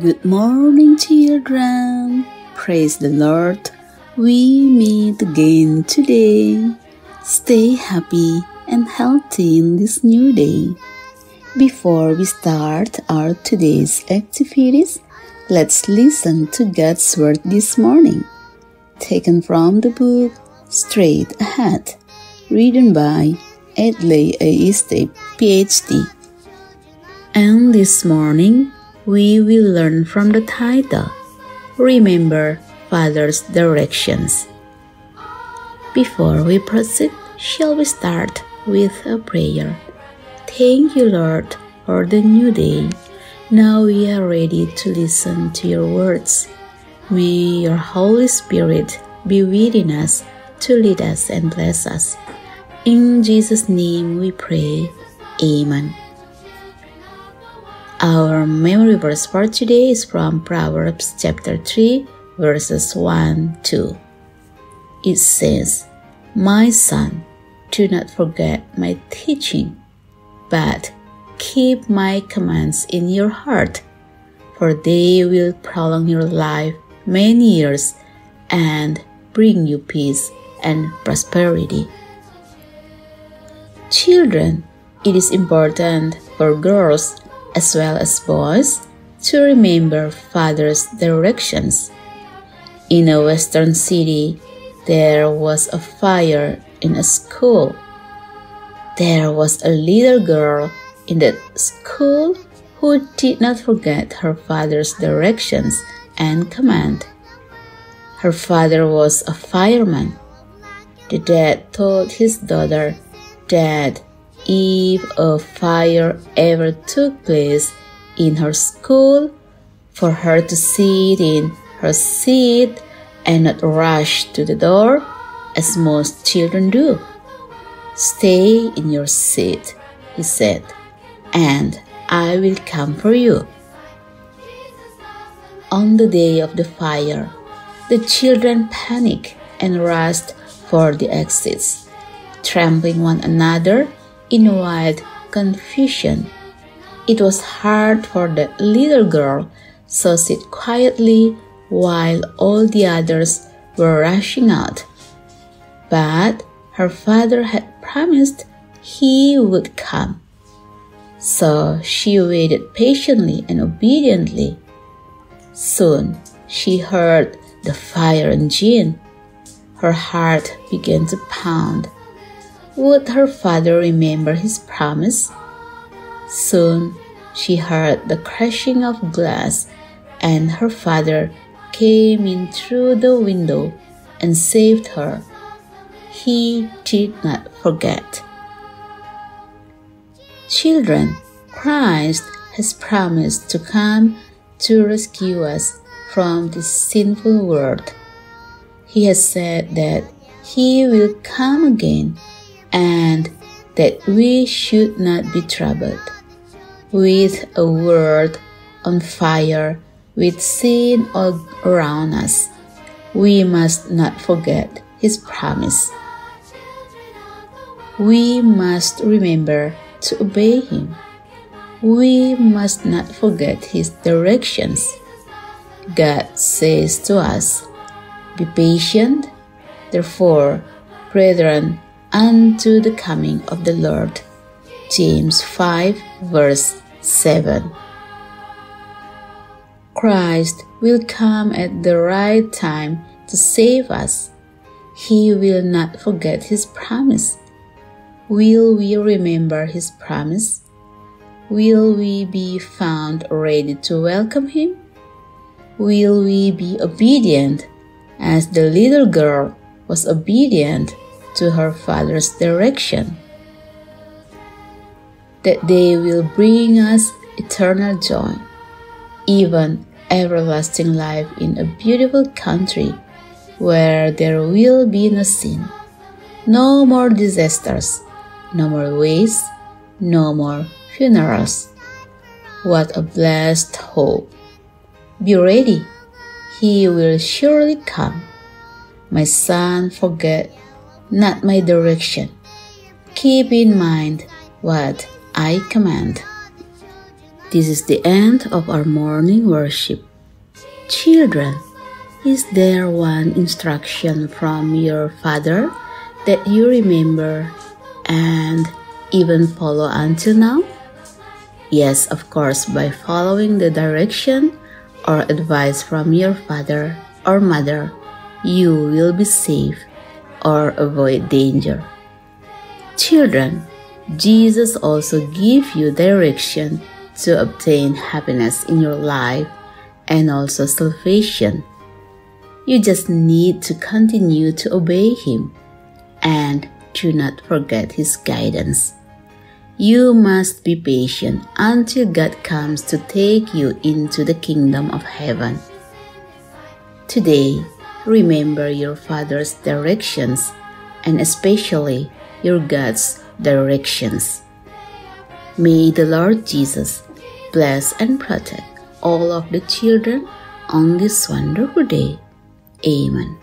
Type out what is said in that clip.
Good morning, children. Praise the Lord. We meet again today. Stay happy and healthy in this new day. Before we start our today's activities, let's listen to God's Word this morning. Taken from the book Straight Ahead, written by Adlai Esteb, PhD. And this morning, we will learn from the title Remember Father's Directions. Before we proceed, shall we start with a prayer? Thank you, Lord, for the new day. Now we are ready to listen to your words. May your Holy Spirit be within us to lead us and bless us. In Jesus' name we pray. Amen. Our memory verse for today is from Proverbs chapter 3, verses 1 2. It says, My son, do not forget my teaching, but keep my commands in your heart, for they will prolong your life many years and bring you peace and prosperity. Children, it is important for girls as well as boys to remember father's directions. In a western city, there was a fire in a school. There was a little girl in that school who did not forget her father's directions and command. Her father was a fireman. The dad told his daughter that if a fire ever took place in her school, for her to sit in her seat and not rush to the door as most children do. Stay in your seat, he said, and I will come for you. On the day of the fire, the children panicked and rushed for the exits, trampling one another in wild confusion. It was hard for the little girl to sit quietly while all the others were rushing out. But her father had promised he would come. So she waited patiently and obediently. Soon she heard the fire engine. Her heart began to pound. Would her father remember his promise? Soon she heard the crashing of glass, and her father came in through the window and saved her. He did not forget. Children, Christ has promised to come to rescue us from this sinful world. He has said that He will come again and that we should not be troubled with a world on fire with sin all around us. We must not forget his promise. We must remember to obey him. We must not forget his directions. God says to us, Be patient, therefore, brethren, unto the coming of the Lord. James 5, verse 7. Christ will come at the right time to save us. He will not forget his promise. Will we remember his promise? Will we be found ready to welcome him? Will we be obedient as the little girl was obedient to her father's direction. That they will bring us eternal joy, even everlasting life in a beautiful country where there will be no sin, no more disasters, no more waste, no more funerals. What a blessed hope! Be ready, he will surely come. My son, forget not my direction. Keep in mind what I command. This is the end of our morning worship. Children, is there one instruction from your father that you remember and even follow until now? Yes, of course, by following the direction or advice from your father or mother, you will be safe or avoid danger. Children, Jesus also gives you direction to obtain happiness in your life and also salvation. You just need to continue to obey Him and do not forget His guidance. You must be patient until God comes to take you into the kingdom of heaven. Today, remember your Father's directions and especially your God's directions. May the Lord Jesus bless and protect all of the children on this wonderful day. Amen.